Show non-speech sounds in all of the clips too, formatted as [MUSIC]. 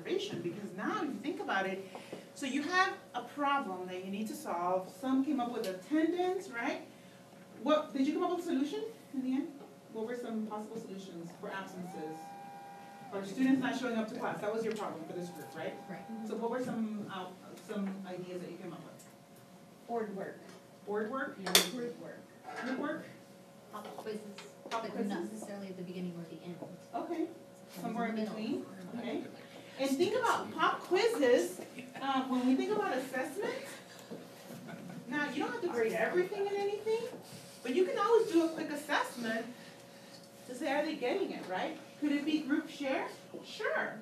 observation, because now if you think about it, so you have a problem that you need to solve, some came up with attendance, right? What, did you come up with a solution in the end? What were some possible solutions for absences? Or students not showing up to class, that was your problem for this group, right? Right. So what were some, uh, some ideas that you came up with? Board work, Board work, group work, group work? pop quizzes, Pop but quizzes? not necessarily at the beginning or the end. Okay, somewhere in between, okay? And think about pop quizzes, uh, when we think about assessment, now, you don't have to grade everything and anything, but you can always do a quick assessment to say, are they getting it, right? Could it be group share? Sure.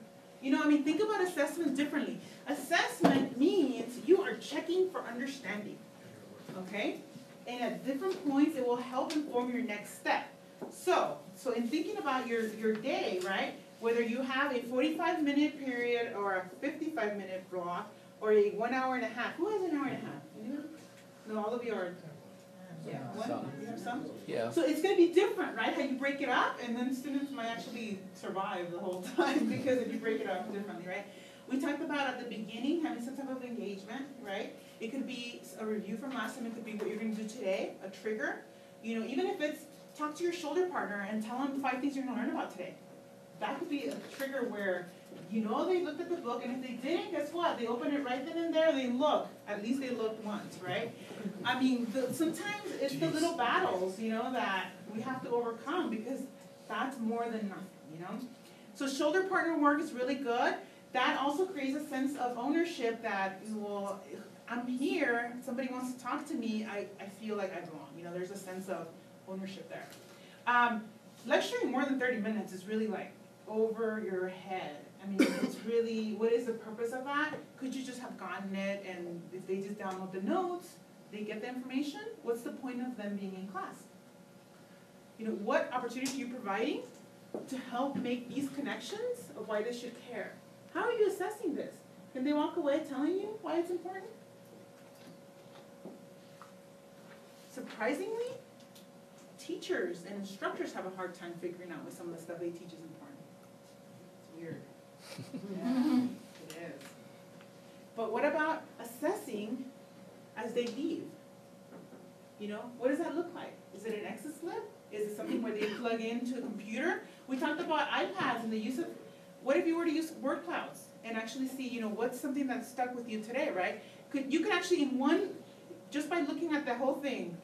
You know, I mean, think about assessment differently. Assessment means you are checking for understanding, okay? And at different points, it will help inform your next step. So, so in thinking about your, your day, right, whether you have a forty-five minute period or a fifty-five minute block, or a one hour and a half, who has an hour and a half? Anyone? No, all of you are, yeah, one, Some. you have some? Yeah. So it's gonna be different, right, how you break it up, and then students might actually survive the whole [LAUGHS] time, because if you break it up differently, right? We talked about at the beginning, having some type of engagement, right? It could be a review from last time, it could be what you're gonna do today, a trigger. You know, even if it's, talk to your shoulder partner and tell them five things you're gonna learn about today. That could be a trigger where, you know they looked at the book, and if they didn't, guess what? They open it right then and there, they look, at least they looked once, right? I mean, the, sometimes it's the little battles, you know, that we have to overcome because that's more than nothing, you know? So shoulder partner work is really good. That also creates a sense of ownership that, well, I'm here, somebody wants to talk to me, I, I feel like I belong, you know, there's a sense of ownership there. Um, lecturing more than thirty minutes is really like over your head. I mean, it's really, what is the purpose of that? Could you just have gotten it and if they just download the notes, they get the information, what's the point of them being in class? You know, what opportunity are you providing to help make these connections of why they should care? How are you assessing this? Can they walk away telling you why it's important? Surprisingly, teachers and instructors have a hard time figuring out what some of the stuff they teach is weird. Yeah, [LAUGHS] it is. But what about assessing as they leave? You know, what does that look like? Is it an exit slip? Is it something where they plug into a computer? We talked about iPads and the use of, what if you were to use word clouds and actually see, you know, what's something that stuck with you today, right? Could, you could actually in one, just by looking at the whole thing,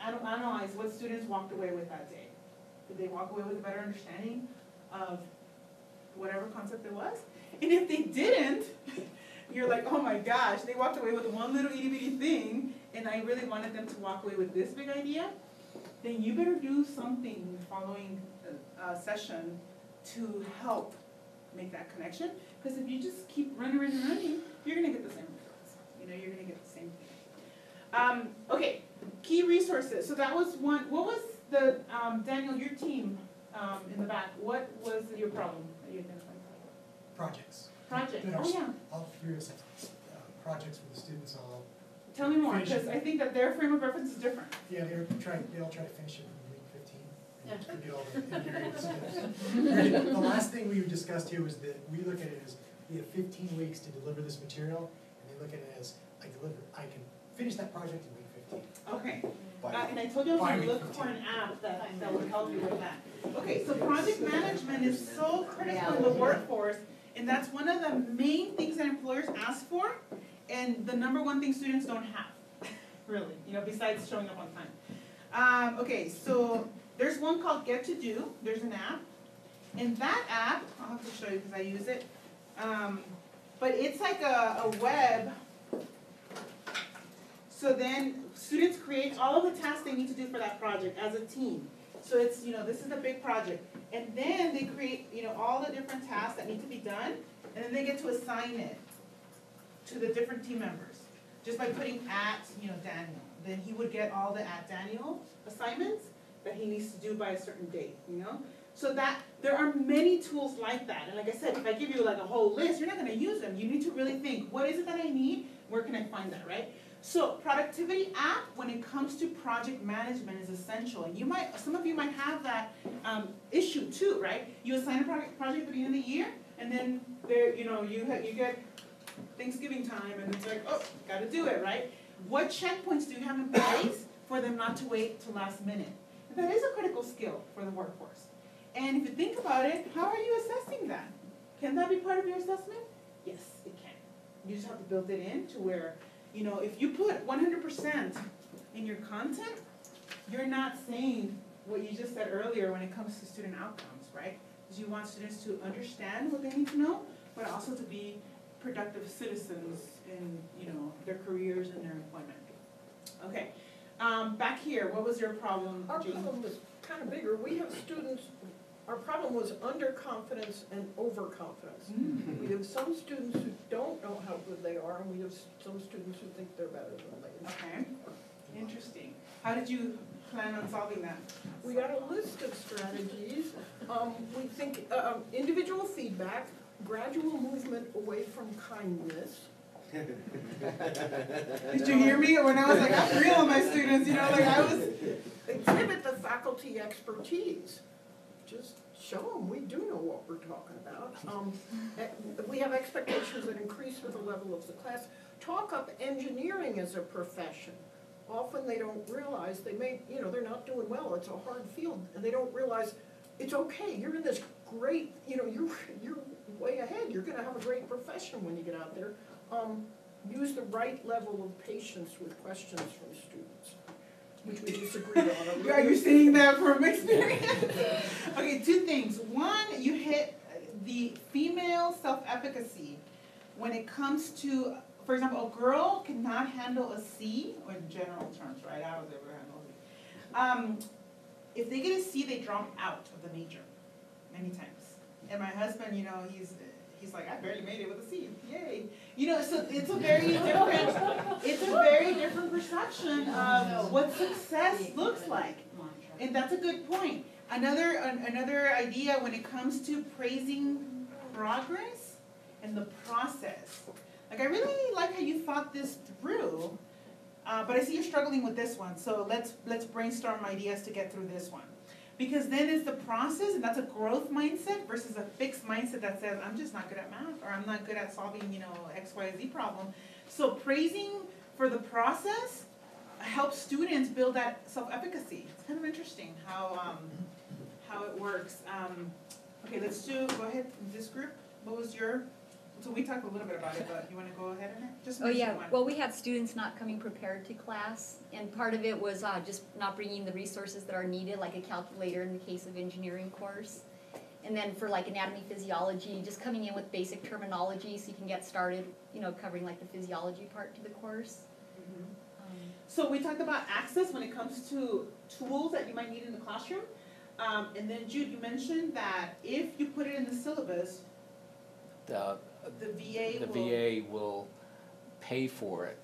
analyze what students walked away with that day. Did they walk away with a better understanding of whatever concept it was? And if they didn't, [LAUGHS] you're like, oh my gosh, they walked away with one little itty bitty thing, and I really wanted them to walk away with this big idea, then you better do something following uh, session to help make that connection. Because if you just keep running, running, running, you're gonna get the same results. You know, you're gonna get the same thing. Um, okay, key resources. So that was one. What was the um, Daniel, your team um, in the back? What was your problem that you identified? projects. Project. There are Oh yeah. All three of uh, projects where the students all, Tell me more, because I think that their frame of reference is different. yeah, they were trying, they all try to finish it in week fifteen. Yeah. The. The last thing we discussed here was that we look at it as, we have fifteen weeks to deliver this material, and they look at it as, I deliver, I can finish that project in week fifteen. Okay. Uh, and I told you I was gonna look for an app that, that would help you with that. Okay, so project management is so critical in the workforce, and that's one of the main things that employers ask for, and the number one thing students don't have, [LAUGHS] really, you know, besides showing up on time. Um, okay, so there's one called Get to Do, there's an app, and that app, I'll have to show you because I use it, um, but it's like a, a web so then students create all of the tasks they need to do for that project as a team. So it's, you know, this is a big project. And then they create, you know, all the different tasks that need to be done, and then they get to assign it to the different team members. Just by putting at, you know, Daniel. Then he would get all the at Daniel assignments that he needs to do by a certain date, you know? So that, there are many tools like that. And like I said, if I give you like a whole list, you're not gonna use them. You need to really think, what is it that I need? Where can I find that, right? So productivity app, when it comes to project management, is essential. And you might, some of you might have that um, issue too, right? You assign a project, project at the beginning of the year, And then there, you know, you you get Thanksgiving time and it's like, oh, gotta do it, right? What checkpoints do you have in place for them not to wait till last minute? That is a critical skill for the workforce. And if you think about it, how are you assessing that? Can that be part of your assessment? Yes, it can. You just have to build it in to where, you know, if you put one hundred percent in your content, you're not saying what you just said earlier when it comes to student outcomes, right? Because you want students to understand what they need to know, but also to be productive citizens in, you know, their careers and their employment. Okay, um, back here, what was your problem, Our problem was kind of bigger. We have students, our problem was underconfidence and overconfidence. Mm. We have some students who don't know how good they are, and we have some students who think they're better than they are. Okay, interesting. How did you plan on solving that? We got a list of strategies. Um, we think, uh, um, individual feedback, gradual movement away from kindness. [LAUGHS] Did you hear me when I was like, I'm real with my students, you know, like I was, Exhibit the faculty expertise. Just show them, we do know what we're talking about. Um, [LAUGHS] eh, we have expectations that increase with the level of the class. Talk up engineering as a profession. Often they don't realize, they may, you know, they're not doing well, it's a hard field, and they don't realize it's okay, you're in this great, you know, you're, you're way ahead, you're gonna have a great profession when you get out there. Um, use the right level of patience with questions from disagree on. are you saying that from experience? [LAUGHS] Okay, two things. One, you hit the female self-efficacy when it comes to, for example, a girl cannot handle a C, or in general terms, right? I was able to handle a C. Um, if they get a C, they drop out of the major, many times. And my husband, you know, he's, he's like, I barely made it with a C, yay. You know, so it's a very different, it's a very different perception of what success looks like. And that's a good point. Another, an- another idea when it comes to praising progress and the process. Like, I really like how you thought this through, uh, but I see you're struggling with this one, so let's, let's brainstorm ideas to get through this one. Because then it's the process, and that's a growth mindset versus a fixed mindset that says, I'm just not good at math, or I'm not good at solving, you know, X, Y, Z problem. So praising for the process helps students build that self-efficacy. It's kind of interesting how, um, how it works. Um, okay, let's do, go ahead, this group, what was your, so we talked a little bit about it, but you wanna go ahead in it? Just Oh, yeah, one. well, we had students not coming prepared to class, and part of it was, uh, just not bringing the resources that are needed, like a calculator in the case of engineering course. And then for like anatomy, physiology, just coming in with basic terminology so you can get started, you know, covering like the physiology part to the course. Mhm. Um, So we talked about access when it comes to tools that you might need in the classroom. Um, and then Jude, you mentioned that if you put it in the syllabus, The, the VA the will. VA will pay for it.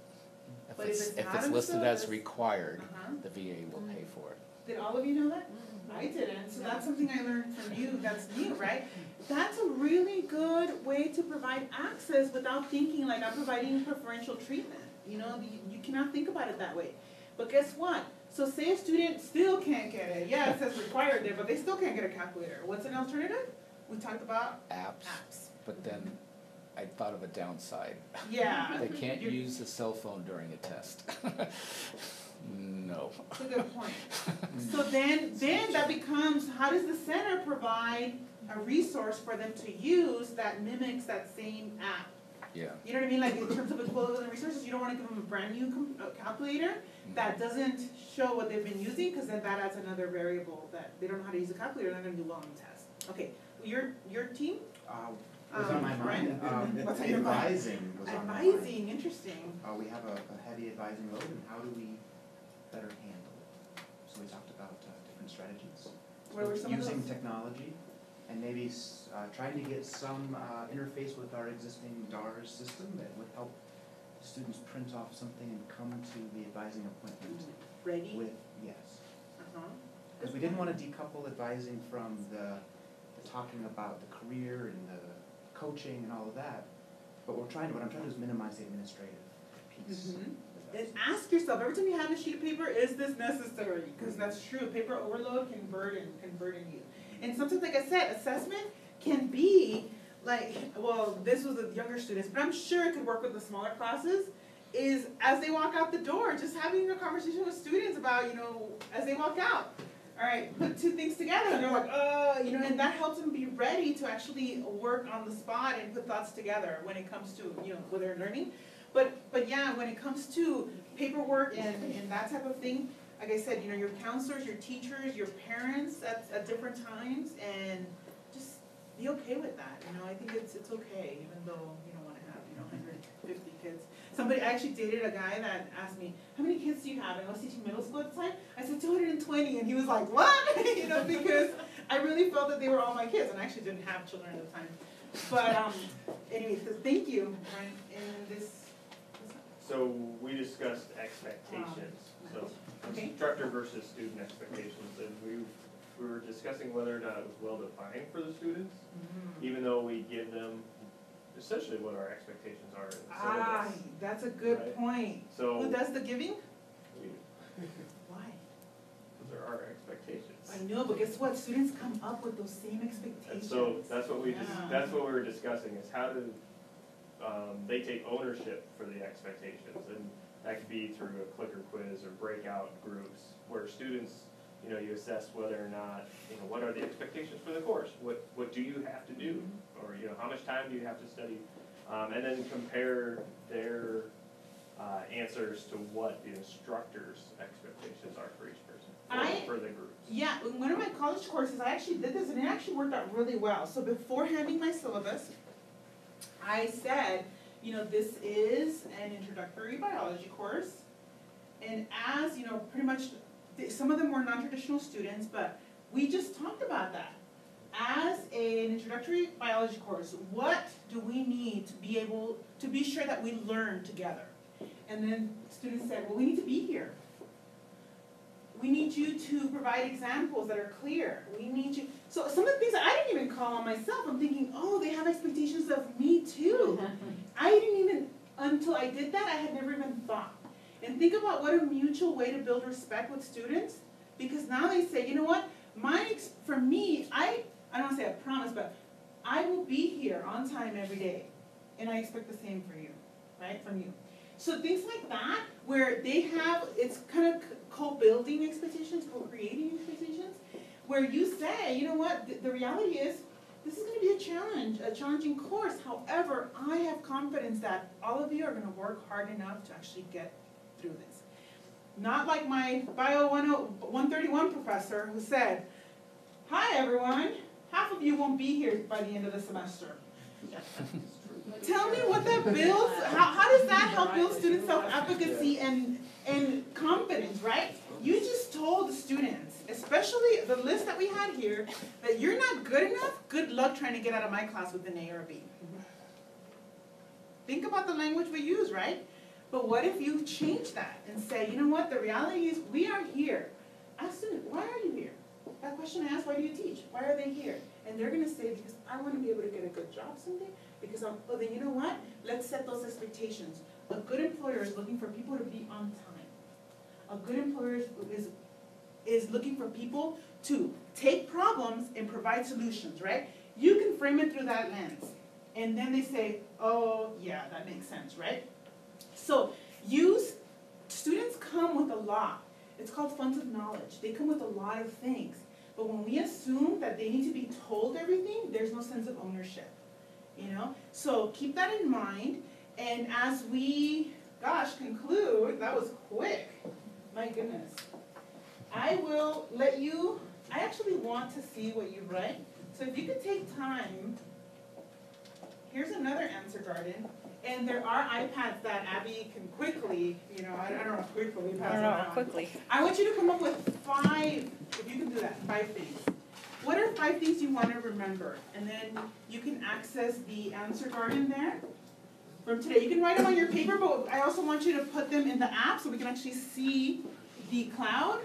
If But if it's, it's if not it's in listed as syllabus- required, Uh-huh. the VA will pay for it. Did all of you know that? I didn't, so that's something I learned from you, that's new, right? That's a really good way to provide access without thinking like I'm providing preferential treatment. You know, you, you cannot think about it that way. But guess what? So say a student still can't get it, yeah, it says required there, but they still can't get a calculator. What's an alternative? We talked about Apps, apps. but then I thought of a downside. Yeah. [LAUGHS] They can't You're- use the cell phone during a test. [LAUGHS] No. That's a good point. [LAUGHS] So then, then that becomes, how does the center provide a resource for them to use that mimics that same app? Yeah. You know what I mean, like in terms of equivalent resources, you don't wanna give them a brand new com- uh, calculator that doesn't show what they've been using, cause then that adds another variable that they don't know how to use a calculator, they're not gonna do well on the test. Okay, your, your team? Uh, was on my Um, mind, [LAUGHS] um, What's on your mind? advising was on my mind. Advising, interesting. Uh, we have a, a heavy advising load and how do we better handle it? So we talked about, uh, different strategies. Were some of Using those? technology and maybe, s- uh, trying to get some, uh, interface with our existing DARS system that would help students print off something and come to the advising appointment Ready? with, yes. Uh-huh. Because we didn't wanna decouple advising from the, the talking about the career and the coaching and all of that. But we're trying to, what I'm trying to do is minimize the administrative piece. Mhm. And ask yourself, every time you have a sheet of paper, is this necessary? Because that's true, paper overload can burden, can burden you. And sometimes, like I said, assessment can be like, well, this was with younger students, but I'm sure it could work with the smaller classes, is as they walk out the door, just having a conversation with students about, you know, as they walk out. All right, put two things together, and they're like, uh, you know, and that helps them be ready to actually work on the spot and put thoughts together when it comes to, you know, what they're learning. But, but yeah, when it comes to paperwork and, and that type of thing, like I said, you know, your counselors, your teachers, your parents at, at different times, and just be okay with that, you know, I think it's, it's okay, even though you don't wanna have, you know, hundred fifty kids. Somebody, I actually dated a guy that asked me, how many kids do you have, and I was teaching middle school at the time, I said two hundred and twenty, and he was like, what? [LAUGHS] You know, because I really felt that they were all my kids, and I actually didn't have children at the time. But, um, anyway, so thank you, and this, So we discussed expectations, so Okay. instructor versus student expectations, and we, we were discussing whether or not it was well defined for the students, even though we give them essentially what our expectations are in the ah, syllabus. that's a good Right. point. Who So, does the giving? Why? there are expectations. I know, but guess what? Students come up with those same expectations. And so, that's what we just, Yeah. that's what we were discussing, is how do, um, they take ownership for the expectations, and that could be through a clicker quiz or breakout groups, where students, you know, you assess whether or not, you know, what are the expectations for the course? What, what do you have to do? Or, you know, how much time do you have to study? Um, and then compare their, uh, answers to what the instructor's expectations are for each person, I- for the groups. Yeah, in one of my college courses, I actually did this and it actually worked out really well. So before handing my syllabus, I said, you know, this is an introductory biology course. And as, you know, pretty much, some of them were non-traditional students, but we just talked about that. As an introductory biology course, what do we need to be able, to be sure that we learn together? And then students said, well, we need to be here. We need you to provide examples that are clear. We need you, so some of the things that I didn't even call on myself, I'm thinking, oh, they have expectations of me too. [LAUGHS] I didn't even, until I did that, I had never even thought. And think about what a mutual way to build respect with students, because now they say, you know what, my, for me, I, I don't say I promise, but I will be here on time every day, and I expect the same for you, right, from you. So things like that, where they have, it's kind of co-building expectations, co-creating expectations, where you say, you know what, the, the reality is, this is gonna be a challenge, a challenging course, however, I have confidence that all of you are gonna work hard enough to actually get through this. Not like my bio 10 131 professor who said, hi everyone, half of you won't be here by the end of the semester. [LAUGHS] Tell me what that builds, how, how does that help build student self-efficacy and, and confidence, right? You just told the students, especially the list that we had here, that you're not good enough, good luck trying to get out of my class with an A or a B. Think about the language we use, right? But what if you change that and say, you know what, the reality is, we are here. Ask students, why are you here? That question I asked, why do you teach? Why are they here? And they're gonna say, because I wanna be able to get a good job someday, because I'm, oh, then you know what? Let's set those expectations. A good employer is looking for people to be on time. A good employer is, is, is looking for people to take problems and provide solutions, right? You can frame it through that lens. And then they say, oh, yeah, that makes sense, right? So use, students come with a lot. It's called funds of knowledge. They come with a lot of things. But when we assume that they need to be told everything, there's no sense of ownership. You know? So keep that in mind. And as we, gosh, conclude, that was quick. My goodness. I will let you, I actually want to see what you write. So if you could take time, here's another answer garden. And there are iPads that Abby can quickly, you know, I I don't know, quickly pass around. quickly. I want you to come up with five, if you can do that, five things. What are five things you want to remember? And then you can access the answer garden there from today. You can write them on your paper, but I also want you to put them in the app so we can actually see the cloud.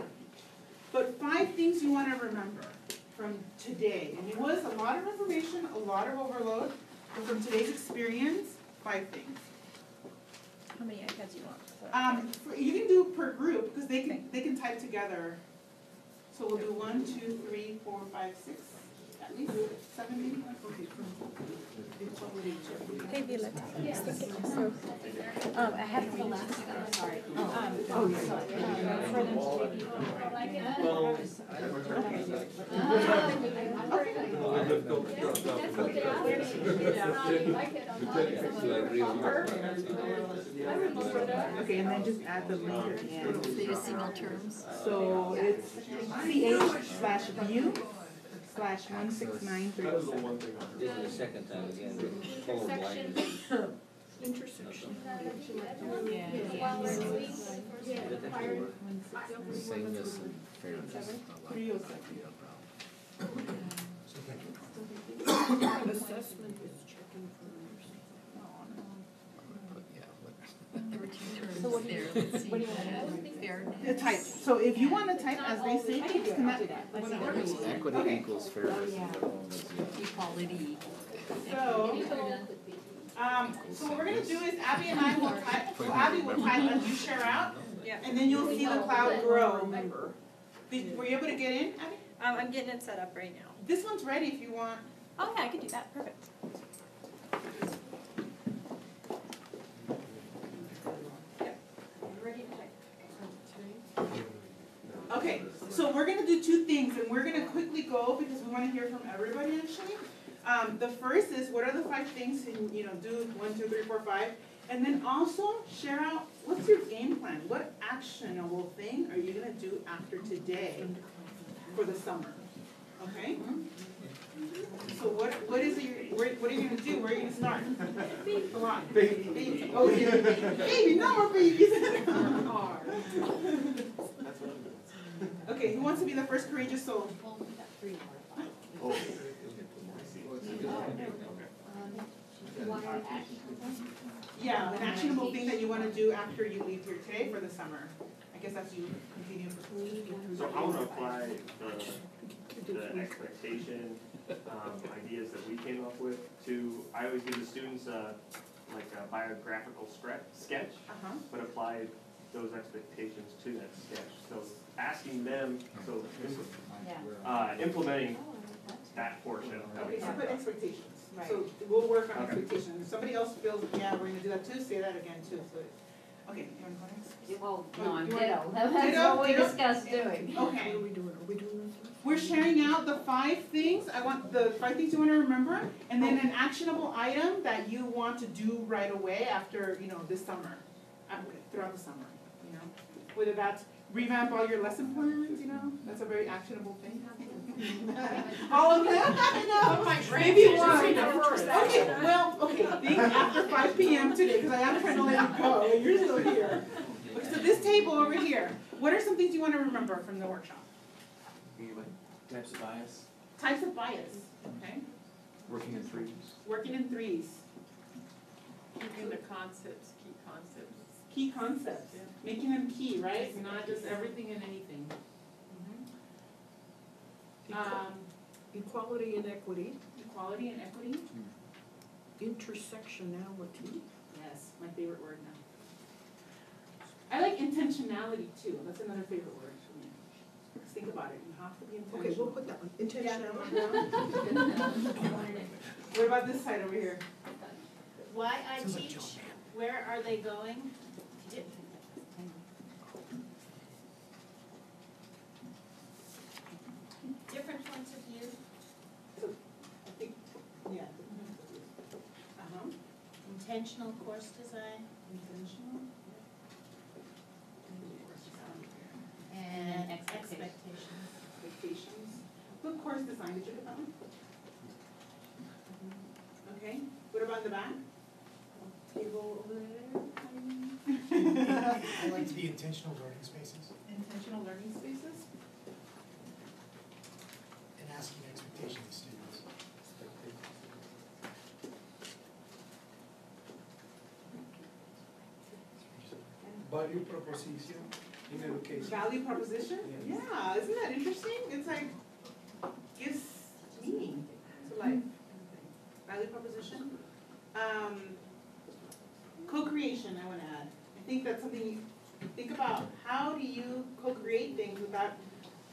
But five things you want to remember from today. And it was a lot of information, a lot of overload, but from today's experience, five things. How many iPads do you want? Um, for- you can do per group, because they can, they can type together. So we'll do one, two, three, four, five, six, at least seven maybe? Okay, from equality to Hey, Violet. So, um, I have the last one, sorry. Um, Oh, yeah. for them to review. Okay, and then just add the link at the end. They use single terms. So it's CH slash view slash one six nine three seven. This is the second time again, with total blindness. intersection. Sameness and fairness. Three oh seven. [COUGHS] Assessment is checking for nursing. But yeah, but- There were two terms there. The type, so if you wanna type as they say, please come out. Equity Okay. equals fairness. and the other one was, yeah. Equality. So, um, so what we're gonna do is Abby and I will type, so Abby will type as you share out, Yeah. and then you'll see the cloud grow. Remember. Did, were you able to get in, Abby? Um, I'm getting it set up right now. This one's ready if you want. Oh, yeah, I could do that, perfect. Ready to type. Okay, so we're gonna do two things, and we're gonna quickly go because we wanna hear from everybody actually. Um, the first is what are the five things, and you know, do one, two, three, four, five, and then also share out, what's your game plan? What actionable thing are you gonna do after today for the summer, okay? So what, what is it, where, what are you gonna do, where are you gonna start? Come on. Baby. Oh, yeah, baby, no more babies. [LAUGHS] Okay, who wants to be the first courageous soul? Oh. Yeah, an actionable thing that you wanna do after you leave here today for the summer. I guess that's you continue. So I wanna apply the, the expectation, um, ideas that we came up with to, I always give the students a, like a biographical scre- sketch, Uh-huh. but apply those expectations to that sketch. So asking them, so, uh, implementing that portion that we Okay, so put about. expectations. So we'll work on Okay. expectations. If somebody else feels, yeah, we're gonna do that too, say that again too, so. Okay, you wanna go next? Well, Oh, no, I'm you ditto, [LAUGHS] that's Ditto, what we ditto? discussed doing. [LAUGHS] What Okay. are we doing? Are we doing this? We're sharing out the five things, I want the five things you wanna remember, and then an actionable item that you want to do right away after, you know, this summer. Throughout the summer, you know, whether that's revamp all your lesson plans, you know, that's a very actionable thing. [LAUGHS] All of them, [LAUGHS] I know, maybe one. Okay, well, okay, think after five P M today, cause I am trying to let you go, and you're still here. Okay, so this table over here, what are some things you wanna remember from the workshop? Types of bias, Types of bias, okay? working in threes. Working in threes, Keeping the concepts, key concepts. key concepts, making them key, right? Not just everything and anything. Um, Equality and equity, equality and equity, intersectionality. yes, my favorite word now. I like intentionality too, that's another favorite word for me. Just think about it, you have to be intentional. Okay, we'll put that one, intentionality. What about this side over here? Why I Sounds teach, John. where are they going? Different points of view, I think, yeah. Uh-huh, intentional course design, intentional. And expectations. expectations. Expectations. What course design, did you get that one? Okay, what about the back? Table over there. I like to be [LAUGHS] intentional learning spaces Intentional learning spaces? and asking expectations of students. value proposition in education. Value proposition? Yes. Yeah, isn't that interesting? It's like, gives meaning to life. Value proposition. Um, co-creation, I wanna add. I think that's something you think about, how do you co-create things without,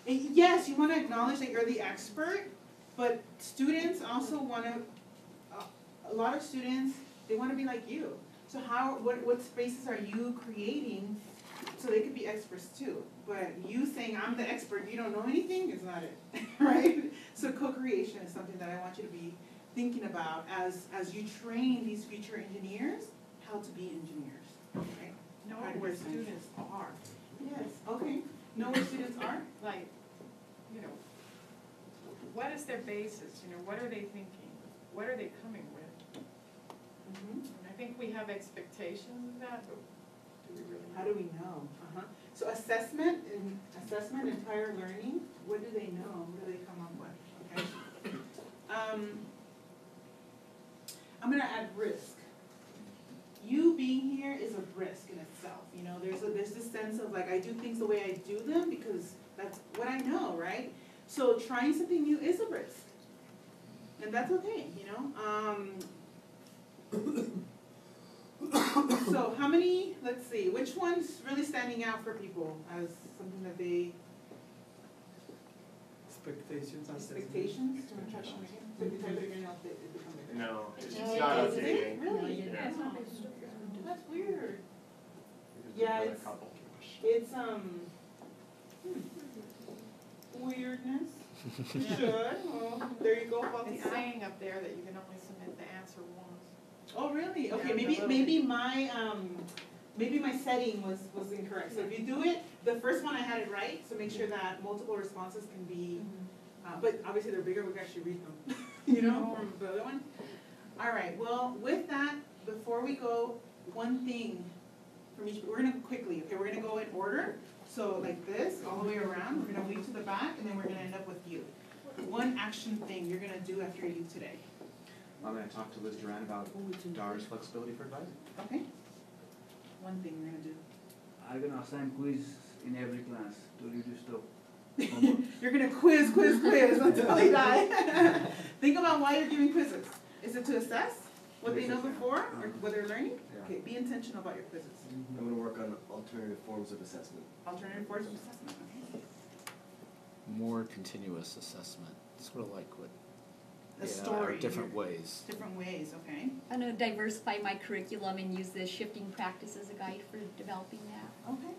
yes, you wanna acknowledge that you're the expert, But students also wanna, uh, a lot of students, they wanna be like you. So how, what, what spaces are you creating so they could be experts too? But you saying, I'm the expert, you don't know anything, is not it, [LAUGHS] right? So co-creation is something that I want you to be thinking about as, as you train these future engineers, how to be engineers, right? Know where students are, Yes, okay, know where students are? like, you know, what is their basis, you know, what are they thinking? What are they coming with? Mhm. And I think we have expectations of that, but do we really? How do we know? Uh-huh. So assessment and, assessment and prior learning, what do they know? What do they come up with? Okay. Um, I'm gonna add risk. You being here is a risk in itself, you know, there's a, there's this sense of like, I do things the way I do them because that's what I know, right? So trying something new is a risk. And that's okay, you know, um. So how many, let's see, which one's really standing out for people as something that they, Expectations expectations? Do you wanna try that one again? So if you type it again, I'll, it become bigger. No, it's not Is it? updating. Really? Yeah. That's weird. Yeah, it's- It's, um, hmm, weirdness. [LAUGHS] Should, well, there you go, It's saying up there that you can only submit the answer once. Oh, really? Okay, Yeah, maybe, maybe my, um, maybe my setting was, was incorrect. So if you do it, the first one I had it right, so make sure that multiple responses can be, uh, but obviously they're bigger, we can actually read them, [LAUGHS] you know, from the other one. All right, well, with that, before we go, one thing from each, we're gonna quickly, okay, we're gonna go in order. So like this, all the way around, we're gonna weave to the back, and then we're gonna end up with you. One action thing you're gonna do after you today, I'm gonna talk to Liz Duran about oh, DARS flexibility for advising. okay? One thing you're gonna do. I'm gonna assign quiz in every class to reduce the homework. You're gonna quiz, quiz, quiz until you die. Think about why you're giving quizzes. Is it to assess what they know before or uh-huh. what they're learning? Okay, be intentional about your quizzes. I'm gonna work on alternative forms of assessment. Alternative forms of assessment, okay? More continuous assessment, sort of like what, A yeah, story. or different ways. Different ways, okay? I'm gonna diversify my curriculum and use the shifting practice as a guide for developing that. Okay.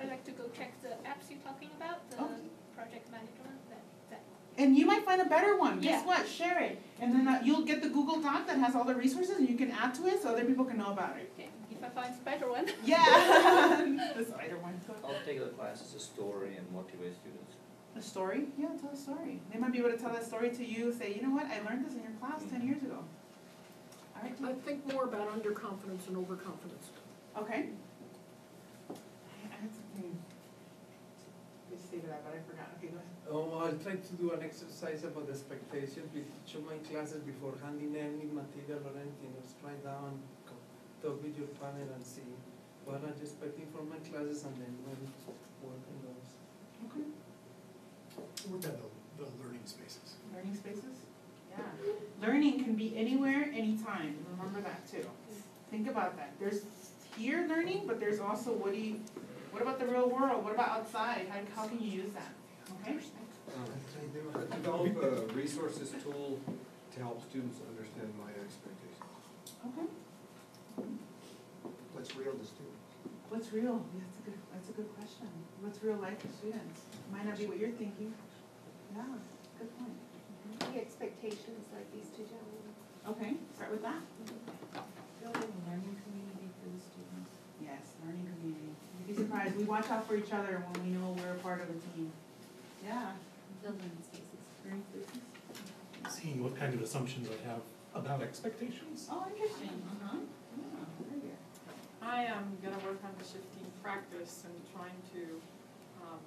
I'd like to go check the apps you're talking about, the Okay. project management, that, that. And you might find a better one. Guess Yeah. what? Share it. And then uh, you'll get the Google Doc that has all the resources and you can add to it so other people can know about it. Okay, if I find a better one. Yeah. [LAUGHS] [LAUGHS] the spider one. I'll take the class as a story and motivate students. A story? Yeah, tell a story. They might be able to tell that story to you, say, you know what, I learned this in your class ten years ago. All right, I think more about underconfidence and overconfidence. okay. I had something to say to that, but I forgot. Okay, go ahead. Oh, I'll try to do an exercise about expectations with each of my classes before handing any material or anything. Just write down, talk with your panel and see what are you expecting from my classes and then maybe work on those. Okay. What about the, the learning spaces? Learning spaces? Yeah. Learning can be anywhere, anytime. Remember that too. Think about that. There's here learning, but there's also what do you, what about the real world? What about outside? How, how can you use that? Okay? Develop a resources tool to help students understand my expectations. Okay. What's real to students? What's real? Yeah, That's a good, that's a good question. What's real life to students? Might not be what you're thinking. Yeah, good point. The expectations like these two gentlemen. Okay, start with that. Building a learning community for the students. Yes, learning community. You'd be surprised, we watch out for each other when we know we're a part of a team. Yeah. Building spaces. Learning spaces. Seeing what kind of assumptions I have about expectations. Oh, interesting, uh-huh. Yeah, very good. I am gonna work on the shifting practice and trying to, um,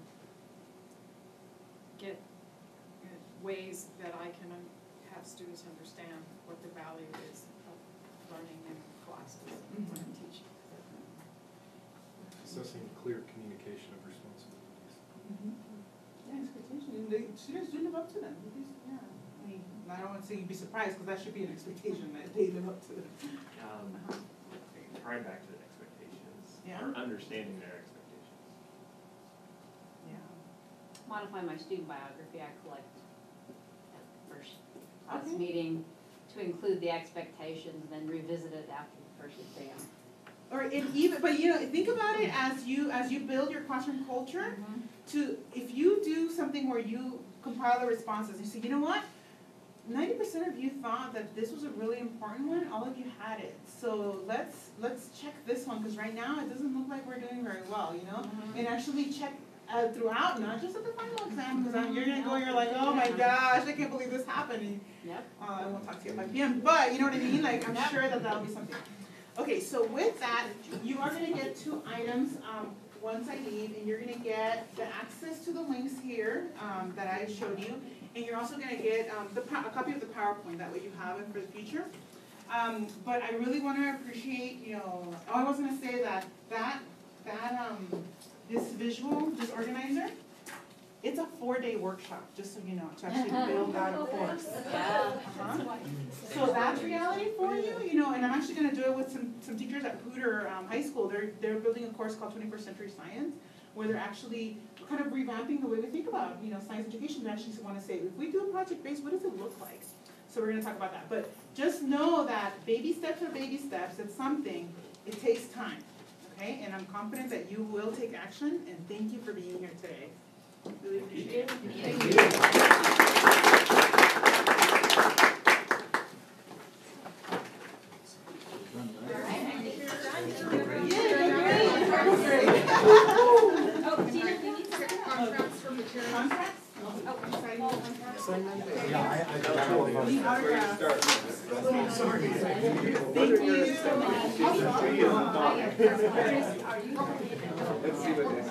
get ways that I can un- have students understand what the value is of learning in classes when I'm teaching. Assessing clear communication of responsibilities. Mhm. Yeah, expectation, and the students do live up to them, You'd yeah. I mean, I don't wanna say you'd be surprised, cause that should be an expectation that they live up to them. Um, Uh-huh. Trying back to the expectations, Yeah. or understanding their expectations. Yeah. Modify my student biography, I collect Okay. Mm-hmm. meeting to include the expectations, and then revisit it after the first exam. Or it even, but you know, think about it as you, as you build your classroom culture, mm-hmm. to, if you do something where you compile the responses, you say, you know what? Ninety percent of you thought that this was a really important one, all of you had it, so let's, let's check this one, cause right now, it doesn't look like we're doing very well, you know? Mm-hmm. And actually check uh, throughout, not just at the final exam, cause I'm- you're gonna go, and you're like, oh my gosh, I can't believe this happened, Yep. uh, I won't talk to you at five P M, but you know what I mean, like, I'm sure that that'll be something. Okay, so with that, you are gonna get two items, um, once I leave, and you're gonna get the access to the links here, um, that I showed you. And you're also gonna get, um, the, a copy of the PowerPoint, that way you have it for the future. Um, but I really wanna appreciate, you know, oh, I was gonna say that, that, that, um, this visual, this organizer, it's a four-day workshop, just so you know, to actually [LAUGHS] build out a [LAUGHS] course. Yeah. Uh-huh. So that's reality for you, you know, and I'm actually gonna do it with some, some teachers at Pooter, um, High School, they're, they're building a course called twenty-first century science, where they're actually kind of revamping the way we think about, you know, science education, they actually wanna say, if we do a project based, what does it look like? So we're gonna talk about that, but just know that baby steps are baby steps, it's something, it takes time, okay? And I'm confident that you will take action, and thank you for being here today. Really appreciate it. Oh, Tina, we need certain contracts for materials. Contracts? Oh, Yeah, I, I. Need autographs. Thank you so much. Let's see what they say.